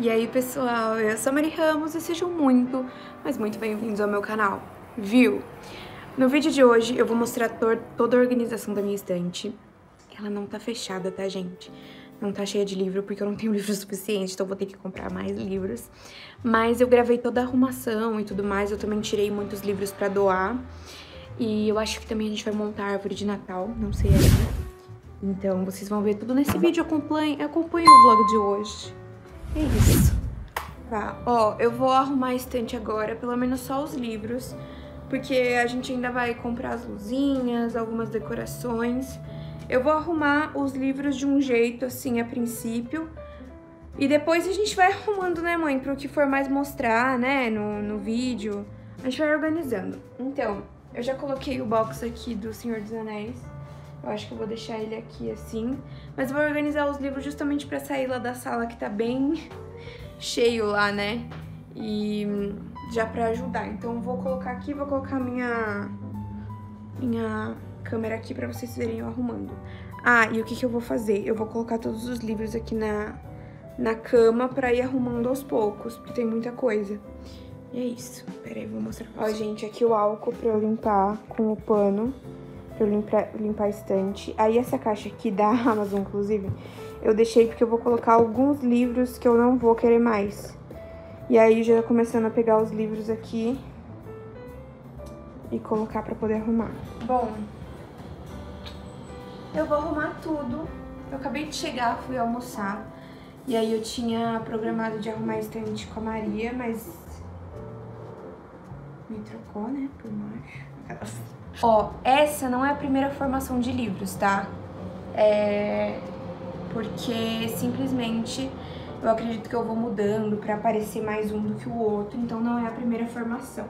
E aí, pessoal, eu sou a Mari Ramos e sejam muito, mas muito bem-vindos ao meu canal, viu? No vídeo de hoje eu vou mostrar toda a organização da minha estante. Ela não tá fechada, tá, gente? Não tá cheia de livro porque eu não tenho livro suficiente, então vou ter que comprar mais livros. Mas eu gravei toda a arrumação e tudo mais, eu também tirei muitos livros pra doar. E eu acho que também a gente vai montar a árvore de Natal, não sei ainda. Então vocês vão ver tudo nesse vídeo, acompanhem, acompanhem o vlog de hoje. É isso. Tá, ó, eu vou arrumar a estante agora, pelo menos só os livros, porque a gente ainda vai comprar as luzinhas, algumas decorações. Eu vou arrumar os livros de um jeito, assim, a princípio, e depois a gente vai arrumando, né, mãe, pro que for mais mostrar, né, no, no vídeo. A gente vai organizando. Então, eu já coloquei o box aqui do Senhor dos Anéis. Eu acho que eu vou deixar ele aqui assim. Mas vou organizar os livros justamente pra sair lá da sala que tá bem cheio lá, né? E já pra ajudar. Então vou colocar aqui, vou colocar minha, minha câmera aqui pra vocês verem eu arrumando. Ah, e o que que eu vou fazer? Eu vou colocar todos os livros aqui na, na cama pra ir arrumando aos poucos, porque tem muita coisa. E é isso. Pera aí, vou mostrar pra vocês. Ó, gente, aqui o álcool pra eu limpar com o pano pra eu limpar, limpar a estante. Aí essa caixa aqui da Amazon, inclusive, eu deixei porque eu vou colocar alguns livros que eu não vou querer mais. E aí já começando a pegar os livros aqui e colocar pra poder arrumar. Bom, eu vou arrumar tudo. Eu acabei de chegar, fui almoçar. E aí eu tinha programado de arrumar a estante com a Maria, mas me trocou, né, por macho. Ó, essa não é a primeira formação de livros, tá? É... Porque simplesmente eu acredito que eu vou mudando pra aparecer mais um do que o outro, então não é a primeira formação.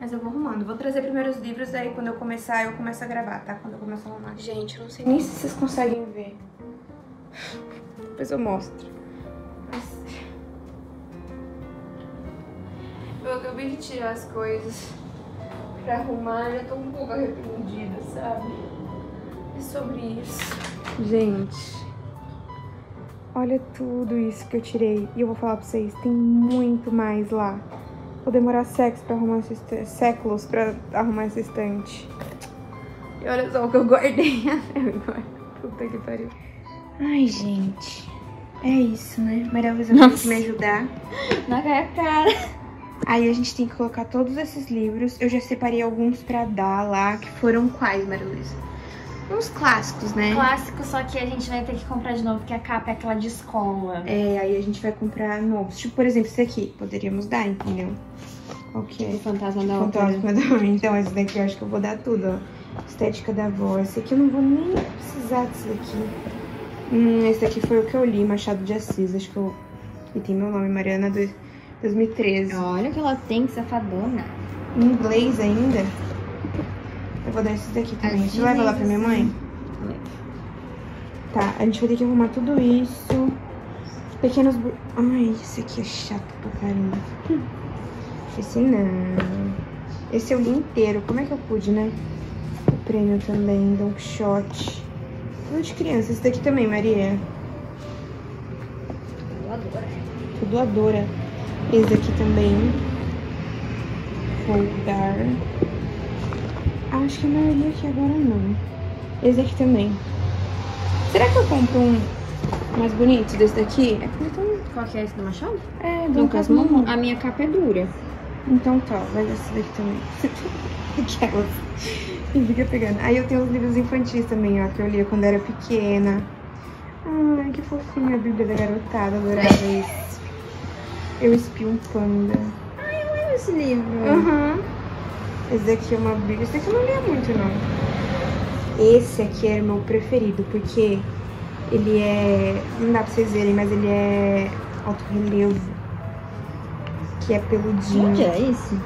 Mas eu vou arrumando. Vou trazer primeiro os livros, aí quando eu começar, eu começo a gravar, tá? Quando eu começar a arrumar. Gente, eu não sei nem se vocês conseguem ver. Depois eu mostro. Mas... Eu acabei de tirar as coisas pra arrumar, já tô um pouco arrependida, sabe? É sobre isso. Gente, olha tudo isso que eu tirei. E eu vou falar pra vocês, tem muito mais lá. Vou demorar séculos pra arrumar essa estante, séculos pra arrumar essa estante. E olha só o que eu guardei agora. Puta que pariu. Ai, gente. É isso, né? Maria Luísa vai me ajudar. Na cara. Aí a gente tem que colocar todos esses livros. Eu já separei alguns pra dar lá, que foram quais, Maria Luísa? Uns clássicos, né? Clássicos, só que a gente vai ter que comprar de novo, porque a capa é aquela de escola. É, aí a gente vai comprar novos. Tipo, por exemplo, esse aqui. Poderíamos dar, entendeu? Qual que é? O Fantasma da Fantasma Ópera. da Então, esse daqui eu acho que eu vou dar tudo, ó. Estética da voz. Esse aqui eu não vou nem precisar desse daqui. Hum, esse daqui foi o que eu li, Machado de Assis. Acho que eu... E tem meu nome, Mariana do... 2013. Olha o que ela tem, que safadona. Em inglês ainda. Eu vou dar esses daqui também. Você leva lá pra minha mãe? Tá, a gente vai ter que arrumar tudo isso. Pequenos... Ai, esse aqui é chato pra caramba. Esse não. Esse eu li inteiro. Como é que eu pude, né? O prêmio também, Don Quixote. Tudo de criança. Esse daqui também, Maria. Doadora. Tudo adora. Esse aqui também. Vou dar. Acho que a maioria aqui agora não. Esse aqui também. Será que eu compro um mais bonito desse daqui? É porque tão... Qual que é esse do Machado? É, Casmurro. Casmurro. A minha capa é dura. Então tá, vai esse daqui também. Aquelas. E fica pegando. Aí eu tenho os livros infantis também, ó, que eu lia quando era pequena. Ai, que fofinho a Bíblia da Garotada, adorava esse. Eu espio um panda. Ai, eu lembro esse livro. Uhum. Esse daqui é uma Bíblia. Esse daqui eu não lia muito, não. Esse aqui era o meu preferido, porque ele é... Não dá pra vocês verem, mas ele é alto relevo. Que é peludinho. Onde é esse?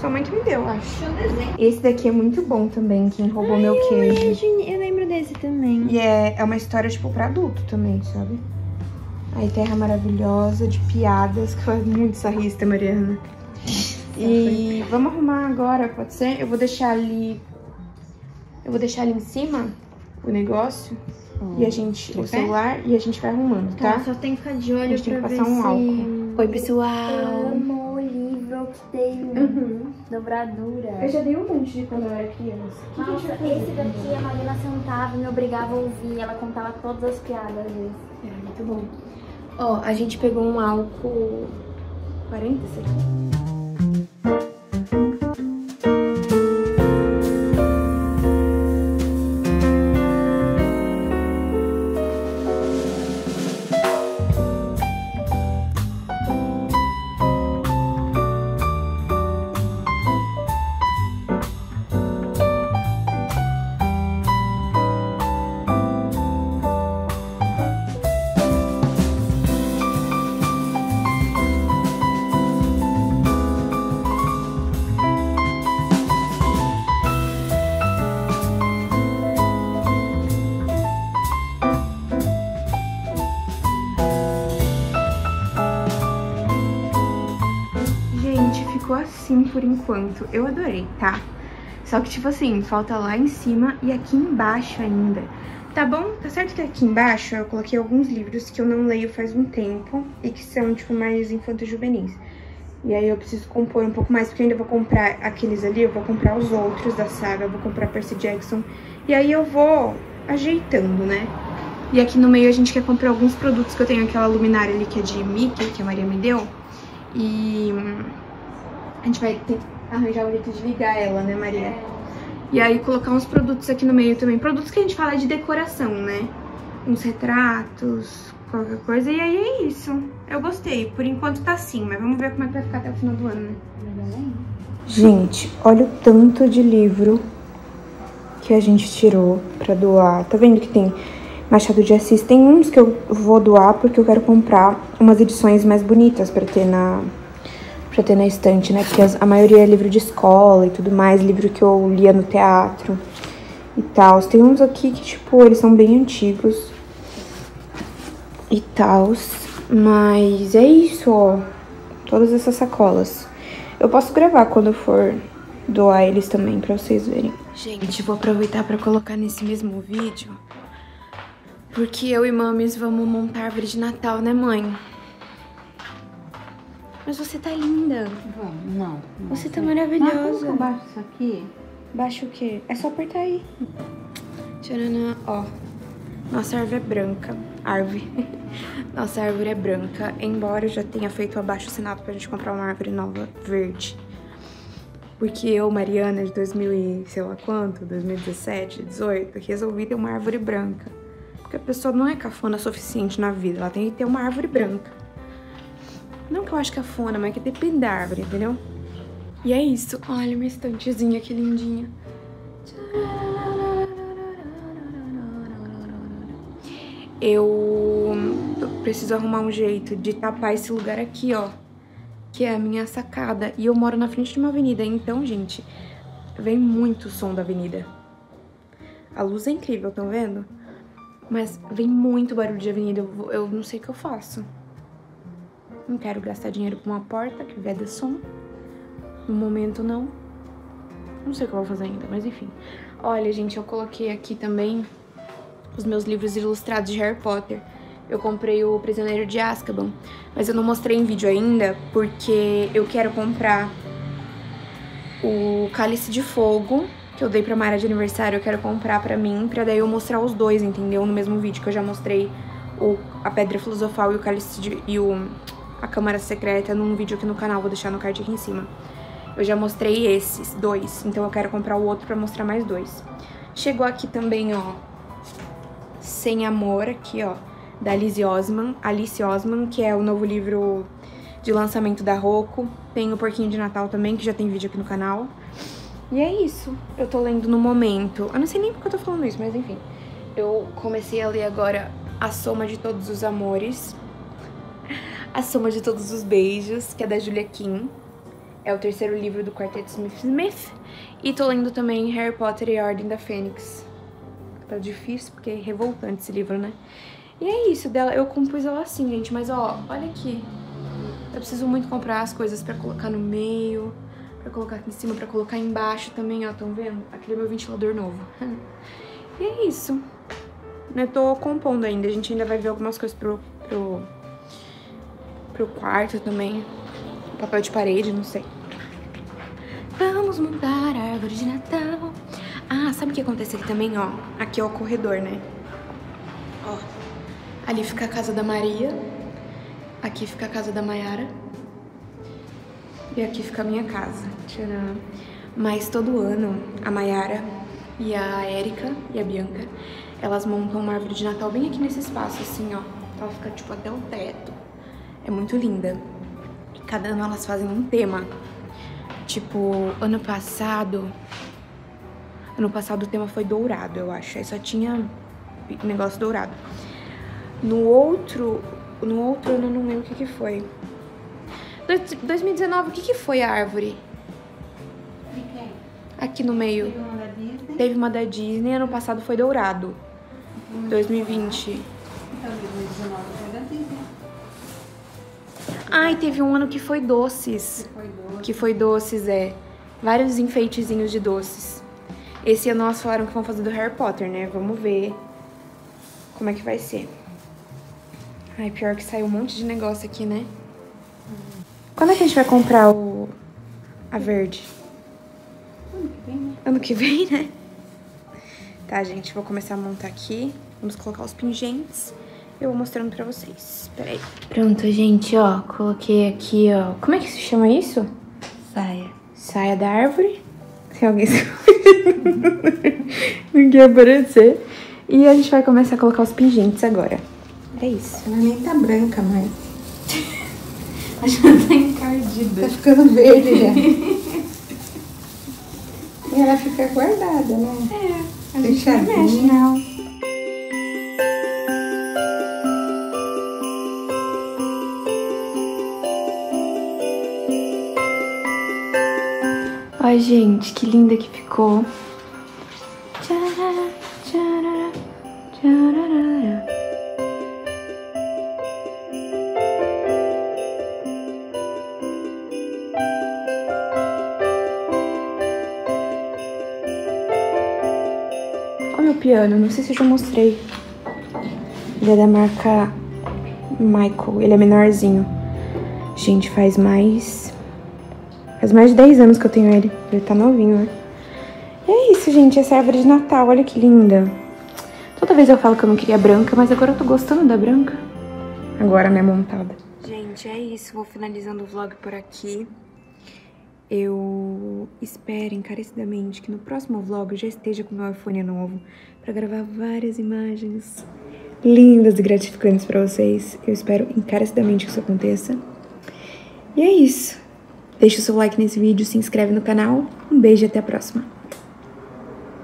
Sua mãe que me deu, acho. Eu desenho. Esse daqui é muito bom também, quem roubou meu queijo. Eu lembro desse também. E é, é uma história, tipo, pra adulto também, sabe? Aí Terra Maravilhosa, de piadas, que foi muito sarrista, Mariana. E vamos arrumar agora, pode ser? Eu vou deixar ali... Eu vou deixar ali em cima o negócio. hum. e a gente, o celular e a gente vai arrumando, tá? tá? Só tem que ficar de olho a gente pra tem que passar um se... álcool. Oi, pessoal. Eu amo o livro que tem uhum. dobradura. Eu já dei um monte de quando eu era criança. Nossa, que esse daqui a Marina sentava e me obrigava a ouvir. Ela contava todas as piadas. É, muito bom. Ó, a gente pegou um álcool 40 segundos. assim enquanto. Eu adorei, tá? Só que, tipo assim, falta lá em cima e aqui embaixo ainda. Tá bom? Tá certo que aqui embaixo eu coloquei alguns livros que eu não leio faz um tempo e que são, tipo, mais infanto-juvenis. E aí eu preciso compor um pouco mais, porque ainda vou comprar aqueles ali, eu vou comprar os outros da saga, eu vou comprar Percy Jackson. E aí eu vou ajeitando, né? E aqui no meio a gente quer comprar alguns produtos que eu tenho, aquela luminária ali que é de Mickey, que a Maria me deu. E a gente vai ter que arranjar um jeito de ligar ela, né, Maria? É. E aí colocar uns produtos aqui no meio também. Produtos que a gente fala de decoração, né? Uns retratos, qualquer coisa. E aí é isso. Eu gostei. Por enquanto tá assim, mas vamos ver como é que vai ficar até o final do ano, né? Gente, olha o tanto de livro que a gente tirou pra doar. Tá vendo que tem Machado de Assis? Tem uns que eu vou doar porque eu quero comprar umas edições mais bonitas pra ter na pra ter na estante, né? Porque a maioria é livro de escola e tudo mais, livro que eu lia no teatro e tal. Tem uns aqui que, tipo, eles são bem antigos e tal. Mas é isso, ó. Todas essas sacolas. Eu posso gravar quando eu for doar eles também, pra vocês verem. Gente, vou aproveitar pra colocar nesse mesmo vídeo. Porque eu e mames vamos montar árvore de Natal, né, mãe? Mas você tá linda. Vamos, não. não você tá maravilhosa. Mas como que eu baixo isso aqui? Baixa o quê? É só apertar aí. Tcharam, ó. Nossa árvore é branca. Árvore. Nossa árvore é branca. Embora eu já tenha feito abaixo assinado pra gente comprar uma árvore nova verde. Porque eu, Mariana, de 2000 e sei lá quanto, 2017, 18, resolvi ter uma árvore branca. Porque a pessoa não é cafona suficiente na vida, ela tem que ter uma árvore branca. Não que eu acho que é fona, mas que depende da árvore, entendeu? E é isso. Olha minha estantezinha, que lindinha. Eu preciso arrumar um jeito de tapar esse lugar aqui, ó. Que é a minha sacada. E eu moro na frente de uma avenida. Então, gente, vem muito som da avenida. A luz é incrível, estão vendo? Mas vem muito barulho de avenida. Eu, eu não sei o que eu faço. Não quero gastar dinheiro com uma porta que veda som. No momento, não. Não sei o que eu vou fazer ainda, mas enfim. Olha, gente, eu coloquei aqui também os meus livros ilustrados de Harry Potter. Eu comprei o Prisioneiro de Azkaban, mas eu não mostrei em vídeo ainda porque eu quero comprar o Cálice de Fogo, que eu dei pra Mara de aniversário, eu quero comprar pra mim, pra daí eu mostrar os dois, entendeu? No mesmo vídeo que eu já mostrei o, a Pedra Filosofal e o Cálice de, e o a Câmara Secreta num vídeo aqui no canal, vou deixar no card aqui em cima. Eu já mostrei esses dois, então eu quero comprar o outro pra mostrar mais dois. Chegou aqui também, ó, Sem Amor, aqui, ó, da Alice Osman, Alice Osman, que é o novo livro de lançamento da Roku. Tem o Porquinho de Natal também, que já tem vídeo aqui no canal. E é isso, eu tô lendo no momento. Eu não sei nem porque eu tô falando isso, mas enfim. Eu comecei a ler agora A Soma de Todos os Amores, a Soma de Todos os Beijos, que é da Julia Kim. É o terceiro livro do Quarteto Smith Smith. E tô lendo também Harry Potter e a Ordem da Fênix. Tá difícil, porque é revoltante esse livro, né? E é isso dela. Eu compus ela assim, gente. Mas, ó, olha aqui. Eu preciso muito comprar as coisas pra colocar no meio, pra colocar aqui em cima, pra colocar embaixo também, ó. Tão vendo? Aquele é meu ventilador novo. e é isso. né? Tô compondo ainda. A gente ainda vai ver algumas coisas pro, pro, pro quarto também. Papel de parede, não sei. Vamos montar a árvore de Natal. Ah, sabe o que acontece aqui também, ó? Aqui é o corredor, né? Ó. Ali fica a casa da Maria. Aqui fica a casa da Maiara. E aqui fica a minha casa. Tcharam. Mas todo ano, a Maiara e a Érica e a Bianca, elas montam uma árvore de Natal bem aqui nesse espaço, assim, ó. Ela fica, tipo, até o teto. É muito linda. E cada ano elas fazem um tema. Tipo, ano passado... Ano passado o tema foi dourado, eu acho. Aí só tinha negócio dourado. No outro... No outro ano eu não lembro o que que foi. 2019, o que que foi a árvore? Aqui no meio. Teve uma da Disney. Teve uma da Disney, ano passado foi dourado. 2020. Então, 2019 foi da Disney. Ai, teve um ano que foi doces. Foi doce. Que foi doces, é. Vários enfeitezinhos de doces. Esse ano nós falaram que vão fazer do Harry Potter, né? Vamos ver como é que vai ser. Ai, pior que saiu um monte de negócio aqui, né? Quando é que a gente vai comprar o... a verde? Ano que vem, né? Ano que vem, né? Tá, gente, vou começar a montar aqui. Vamos colocar os pingentes. Eu vou mostrando pra vocês. Peraí. Pronto, gente, ó. Coloquei aqui, ó. Como é que se chama isso? Saia. Saia da árvore. Se alguém não quer aparecer. E a gente vai começar a colocar os pingentes agora. É isso. Ela nem tá branca mais. Acho que ela tá encardida. Tá ficando verde já. e ela fica guardada, né? É, a gente não mexe, não. Gente, que linda que ficou. Olha meu piano, não sei se eu já mostrei. Ele é da marca Michael, ele é menorzinho. Gente, faz mais. Faz mais de 10 anos que eu tenho ele. Ele tá novinho, né? E é isso, gente, essa árvore de Natal, olha que linda. Toda vez eu falo que eu não queria branca, mas agora eu tô gostando da branca. Agora, né, montada. Gente, é isso. Vou finalizando o vlog por aqui. Eu espero encarecidamente que no próximo vlog eu já esteja com meu iPhone novo para gravar várias imagens lindas e gratificantes para vocês. Eu espero encarecidamente que isso aconteça. E é isso. Deixa o seu like nesse vídeo, se inscreve no canal. Um beijo e até a próxima.